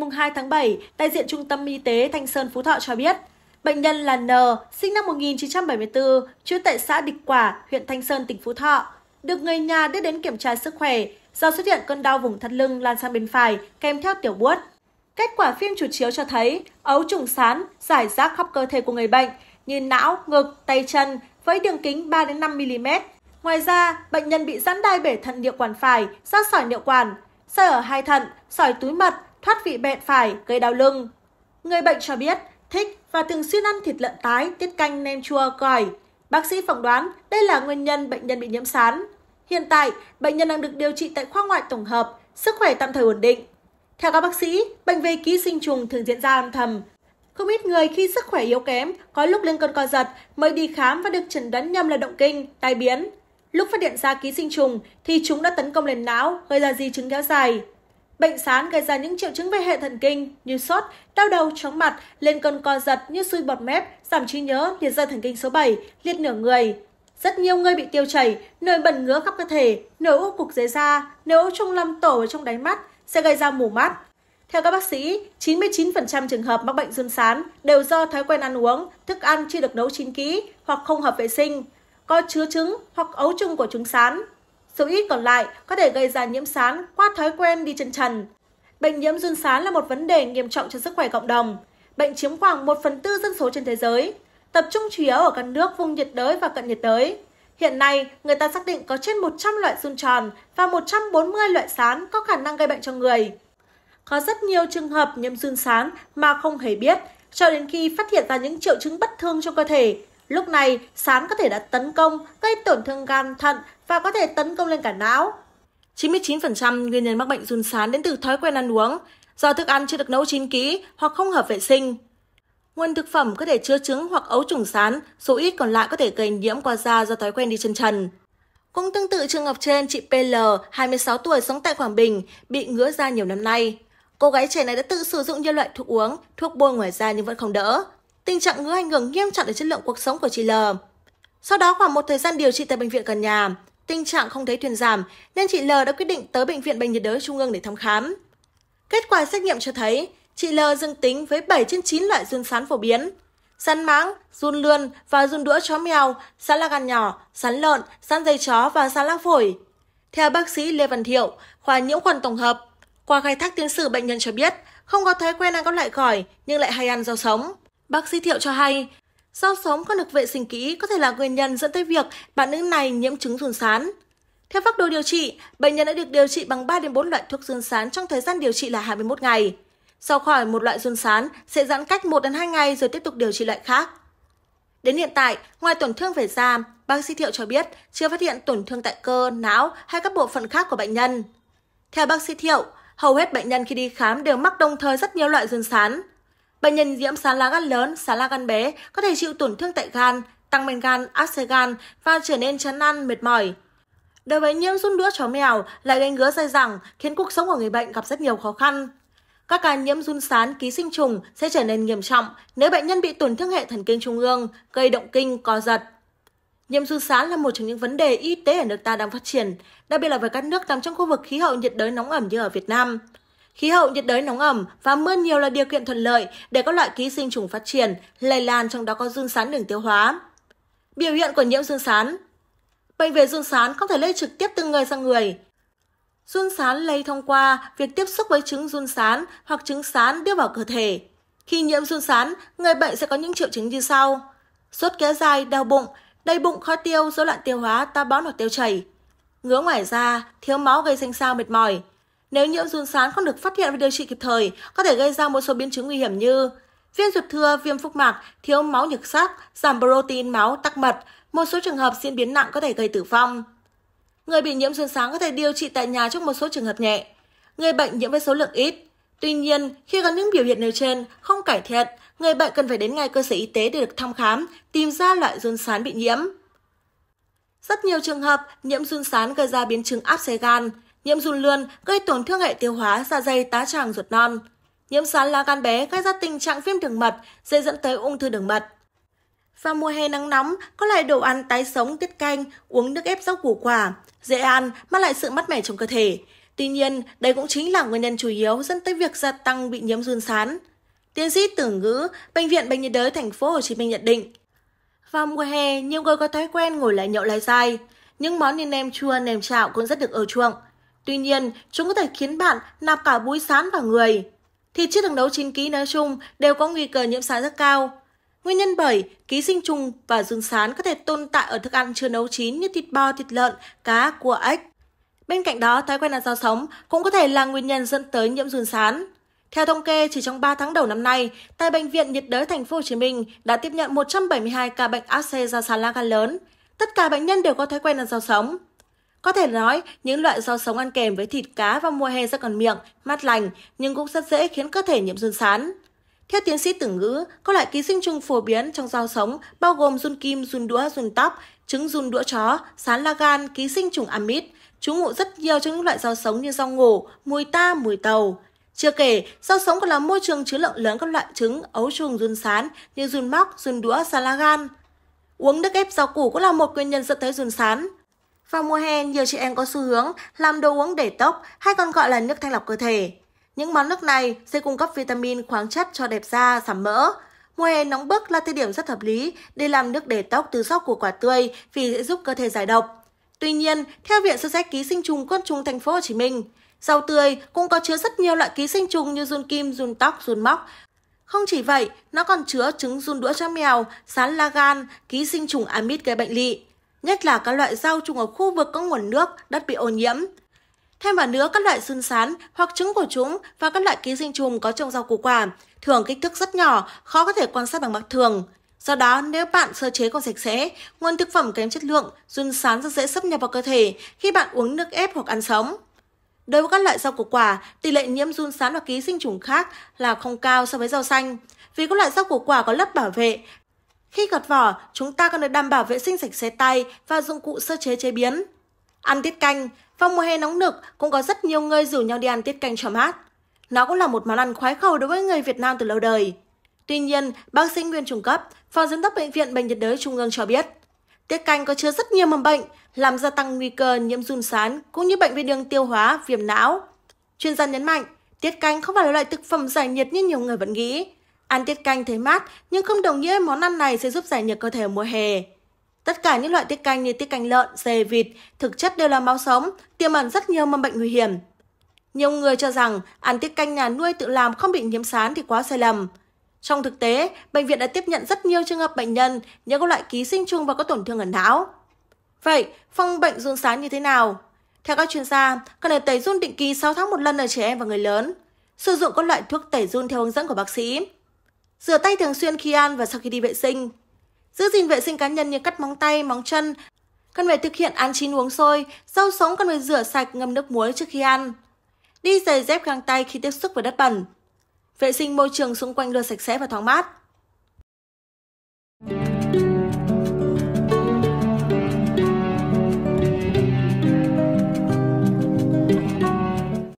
Ngày 2 tháng 7, đại diện Trung tâm Y tế Thanh Sơn Phú Thọ cho biết, bệnh nhân là N, sinh năm 1974, trú tại xã Địch Quả, huyện Thanh Sơn, tỉnh Phú Thọ, được người nhà đưa đến kiểm tra sức khỏe do xuất hiện cơn đau vùng thắt lưng lan sang bên phải kèm theo tiểu buốt. Kết quả phim chụp chiếu cho thấy ấu trùng sán giải rác khắp cơ thể của người bệnh như não, ngực, tay chân với đường kính 3 5 mm. Ngoài ra, bệnh nhân bị giãn đai bể thận niệu quản phải, ra sỏi niệu quản, sỏi ở hai thận, sỏi túi mật, thoát vị bẹn phải, gây đau lưng. Người bệnh cho biết thích và thường xuyên ăn thịt lợn tái, tiết canh nem chua, gỏi. Bác sĩ phỏng đoán đây là nguyên nhân bệnh nhân bị nhiễm sán. Hiện tại, bệnh nhân đang được điều trị tại khoa ngoại tổng hợp, sức khỏe tạm thời ổn định. Theo các bác sĩ, bệnh về ký sinh trùng thường diễn ra âm thầm. Không ít người khi sức khỏe yếu kém, có lúc lên cơn co giật mới đi khám và được chẩn đoán nhầm là động kinh, tai biến. Lúc phát hiện ra ký sinh trùng thì chúng đã tấn công lên não, gây ra di chứng kéo dài. Bệnh sán gây ra những triệu chứng về hệ thần kinh như sốt, đau đầu, chóng mặt, lên cơn co giật như suy bọt mép, giảm trí nhớ, liệt dây thần kinh số 7, liệt nửa người. Rất nhiều người bị tiêu chảy, nổi bẩn ngứa khắp cơ thể, nổi u cục dưới da, nổi u trong lâm tổ ở trong đáy mắt sẽ gây ra mù mắt. Theo các bác sĩ, 99% trường hợp mắc bệnh run sán đều do thói quen ăn uống, thức ăn chưa được nấu chín kỹ hoặc không hợp vệ sinh, có chứa trứng hoặc ấu trùng của trứng sán. Số ít còn lại có thể gây ra nhiễm sán qua thói quen đi chân trần. Bệnh nhiễm run sán là một vấn đề nghiêm trọng cho sức khỏe cộng đồng. Bệnh chiếm khoảng 1 phần tư dân số trên thế giới, tập trung chủ yếu ở các nước vùng nhiệt đới và cận nhiệt đới. Hiện nay, người ta xác định có trên 100 loại run tròn và 140 loại sán có khả năng gây bệnh cho người. Có rất nhiều trường hợp nhiễm run sán mà không hề biết, cho đến khi phát hiện ra những triệu chứng bất thường trong cơ thể. Lúc này, sán có thể đã tấn công, gây tổn thương gan, thận và có thể tấn công lên cả não. 99% nguyên nhân mắc bệnh run sán đến từ thói quen ăn uống, do thức ăn chưa được nấu chín kỹ hoặc không hợp vệ sinh. Nguồn thực phẩm có thể chứa trứng hoặc ấu trùng sán, số ít còn lại có thể gây nhiễm qua da do thói quen đi chân trần. Cũng tương tự trường hợp trên, chị PL, 26 tuổi sống tại Quảng Bình, bị ngứa da nhiều năm nay. Cô gái trẻ này đã tự sử dụng nhiều loại thuốc uống, thuốc bôi ngoài da nhưng vẫn không đỡ. Tình trạng ngứa ảnh hưởng nghiêm trọng đến chất lượng cuộc sống của chị L. Sau đó khoảng một thời gian điều trị tại bệnh viện gần nhà, tình trạng không thấy thuyên giảm nên chị L đã quyết định tới bệnh viện bệnh nhiệt đới trung ương để thăm khám. Kết quả xét nghiệm cho thấy chị L dương tính với 7 trên 9 loại run sán phổ biến. Sán máng, run lươn và run đũa chó mèo, sán la gan nhỏ, sán lợn, sán dây chó và sán lá phổi. Theo bác sĩ Lê Văn Thiệu, khoa nhiễm khuẩn tổng hợp, qua khai thác tiến sử bệnh nhân cho biết không có thói quen ăn các loại gỏi nhưng lại hay ăn rau sống. Bác sĩ Thiệu cho hay, rau sống không được vệ sinh kỹ có thể là nguyên nhân dẫn tới việc bạn nữ này nhiễm chứng run sán. Theo phác đồ điều trị, bệnh nhân đã được điều trị bằng 3 đến 4 loại thuốc run sán trong thời gian điều trị là 21 ngày. Sau khỏi một loại run sán sẽ giãn cách 1 đến 2 ngày rồi tiếp tục điều trị loại khác. Đến hiện tại, ngoài tổn thương về da, bác sĩ Thiệu cho biết chưa phát hiện tổn thương tại cơ, não hay các bộ phận khác của bệnh nhân. Theo bác sĩ Thiệu, hầu hết bệnh nhân khi đi khám đều mắc đồng thời rất nhiều loại run sán. Bệnh nhân nhiễm sán lá gan lớn, sán lá gan bé có thể chịu tổn thương tại gan, tăng men gan, áp xe gan và trở nên chán ăn, mệt mỏi. Đối với nhiễm run đũa chó mèo lại gây ngứa dai dẳng khiến cuộc sống của người bệnh gặp rất nhiều khó khăn. Các ca nhiễm run sán ký sinh trùng sẽ trở nên nghiêm trọng nếu bệnh nhân bị tổn thương hệ thần kinh trung ương, gây động kinh, co giật. Nhiễm run sán là một trong những vấn đề y tế ở nước ta đang phát triển, đặc biệt là với các nước nằm trong khu vực khí hậu nhiệt đới nóng ẩm như ở Việt Nam. Khí hậu nhiệt đới nóng ẩm và mưa nhiều là điều kiện thuận lợi để các loại ký sinh trùng phát triển, lây lan trong đó có run sán đường tiêu hóa. Biểu hiện của nhiễm run sán Bệnh về run sán không thể lây trực tiếp từ người sang người. Run sán lây thông qua việc tiếp xúc với trứng run sán hoặc trứng sán đưa vào cơ thể. Khi nhiễm run sán, người bệnh sẽ có những triệu chứng như sau: sốt kéo dài, đau bụng, đầy bụng khó tiêu, rối loạn tiêu hóa, ta bón hoặc tiêu chảy. Ngứa ngoài da, thiếu máu gây xanh xao mệt mỏi. Nếu nhiễm run sán không được phát hiện và điều trị kịp thời, có thể gây ra một số biến chứng nguy hiểm như viêm ruột thừa, viêm phúc mạc, thiếu máu nhược sắc, giảm protein máu, tắc mật, một số trường hợp diễn biến nặng có thể gây tử vong. Người bị nhiễm run sán có thể điều trị tại nhà trong một số trường hợp nhẹ. Người bệnh nhiễm với số lượng ít. Tuy nhiên, khi có những biểu hiện nêu trên không cải thiện, người bệnh cần phải đến ngay cơ sở y tế để được thăm khám, tìm ra loại run sán bị nhiễm. Rất nhiều trường hợp nhiễm run sán gây ra biến chứng áp xe gan, nhiễm run lươn gây tổn thương hệ tiêu hóa, dạ dày, tá tràng, ruột non. Nhiễm sán lá gan bé gây ra tình trạng viêm đường mật, dễ dẫn tới ung thư đường mật. Vào mùa hè nắng nóng, có loại đồ ăn tái sống tiết canh, uống nước ép rau củ quả, dễ ăn, mang lại sự mát mẻ trong cơ thể. Tuy nhiên, đây cũng chính là nguyên nhân chủ yếu dẫn tới việc gia tăng bị nhiễm run sán. Tiến sĩ Tưởng Ngữ, Bệnh viện Bệnh nhiệt đới thành phố Hồ Chí Minh nhận định, vào mùa hè, nhiều người có thói quen ngồi lại nhậu lai dai. Những món như nem chua, nem chạo cũng rất được ưa chuộng. Tuy nhiên, chúng có thể khiến bạn nạp cả búi sán vào người. Thịt chưa được nấu chín kỹ nói chung đều có nguy cơ nhiễm sán rất cao. Nguyên nhân bởi ký sinh trùng và dương sán có thể tồn tại ở thức ăn chưa nấu chín như thịt bò, thịt lợn, cá, cua ếch. Bên cạnh đó, thói quen ăn rau sống cũng có thể là nguyên nhân dẫn tới nhiễm dương sán. Theo thống kê, chỉ trong 3 tháng đầu năm nay, tại bệnh viện nhiệt đới thành phố Hồ Chí Minh đã tiếp nhận 172 ca bệnh áp xe do sán lá gan lớn. Tất cả bệnh nhân đều có thói quen ăn rau sống. Có thể nói, những loại rau sống ăn kèm với thịt cá vào mùa hè rất còn miệng, mát lành, nhưng cũng rất dễ khiến cơ thể nhiễm run sán. Theo tiến sĩ Tử Ngữ, các loại ký sinh trùng phổ biến trong rau sống bao gồm run kim, run đũa, run tóc, trứng run đũa chó, sán la gan, ký sinh trùng amid. Chúng ngụ rất nhiều trong những loại rau sống như rau ngổ, mùi ta, mùi tàu. Chưa kể, rau sống còn là môi trường chứa lượng lớn các loại trứng, ấu trùng run sán như run móc, run đũa, sán la gan. Uống nước ép rau củ cũng là một nguyên nhân dẫn tới run sán. Vào mùa hè, nhiều chị em có xu hướng làm đồ uống để tóc hay còn gọi là nước thanh lọc cơ thể. Những món nước này sẽ cung cấp vitamin, khoáng chất cho đẹp da, giảm mỡ. Mùa hè nóng bức là thời điểm rất hợp lý để làm nước để tóc từ rau củ quả tươi vì sẽ giúp cơ thể giải độc. Tuy nhiên, theo Viện Sơ sách Ký sinh trùng côn trùng thành phố Hồ Chí Minh, rau tươi cũng có chứa rất nhiều loại ký sinh trùng như run kim, run tóc, run móc. Không chỉ vậy, nó còn chứa trứng run đũa cho mèo, sán la gan, ký sinh trùng amid gây bệnh lị. Nhất là các loại rau trồng ở khu vực có nguồn nước, đất bị ô nhiễm. Thêm vào nữa các loại xương sán hoặc trứng của chúng và các loại ký sinh trùng có trong rau củ quả thường kích thước rất nhỏ, khó có thể quan sát bằng mắt thường. Do đó, nếu bạn sơ chế không sạch sẽ, nguồn thực phẩm kém chất lượng, run sán rất dễ xâm nhập vào cơ thể khi bạn uống nước ép hoặc ăn sống. Đối với các loại rau củ quả, tỷ lệ nhiễm run sán và ký sinh trùng khác là không cao so với rau xanh. Vì các loại rau củ quả có lớp bảo vệ, khi gọt vỏ, chúng ta cần phải đảm bảo vệ sinh sạch sẽ tay và dụng cụ sơ chế chế biến. Ăn tiết canh, vào mùa hè nóng nực cũng có rất nhiều người rủ nhau đi ăn tiết canh cho mát. Nó cũng là một món ăn khoái khẩu đối với người Việt Nam từ lâu đời. Tuy nhiên, bác sĩ Nguyên Trung Cấp, phó giám đốc bệnh viện Bệnh nhiệt đới Trung ương cho biết, tiết canh có chứa rất nhiều mầm bệnh, làm gia tăng nguy cơ nhiễm run sán cũng như bệnh về đường tiêu hóa, viêm não. Chuyên gia nhấn mạnh, tiết canh không phải là loại thực phẩm giải nhiệt như nhiều người vẫn nghĩ. Ăn tiết canh thấy mát, nhưng không đồng nghĩa món ăn này sẽ giúp giải nhiệt cơ thể ở mùa hè. Tất cả những loại tiết canh như tiết canh lợn, dê, vịt, thực chất đều là máu sống, tiềm ẩn rất nhiều mầm bệnh nguy hiểm. Nhiều người cho rằng ăn tiết canh nhà nuôi tự làm không bị nhiễm sán thì quá sai lầm. Trong thực tế, bệnh viện đã tiếp nhận rất nhiều trường hợp bệnh nhân nhiễm các loại ký sinh trùng và có tổn thương ở não. Vậy, phòng bệnh run sán như thế nào? Theo các chuyên gia, cần phải tẩy run định kỳ 6 tháng một lần ở trẻ em và người lớn. Sử dụng các loại thuốc tẩy run theo hướng dẫn của bác sĩ. Rửa tay thường xuyên khi ăn và sau khi đi vệ sinh. Giữ gìn vệ sinh cá nhân như cắt móng tay, móng chân. Cần phải thực hiện ăn chín uống sôi, rau sống cần phải rửa sạch ngâm nước muối trước khi ăn. Đi giày dép găng tay khi tiếp xúc với đất bẩn. Vệ sinh môi trường xung quanh luôn sạch sẽ và thoáng mát.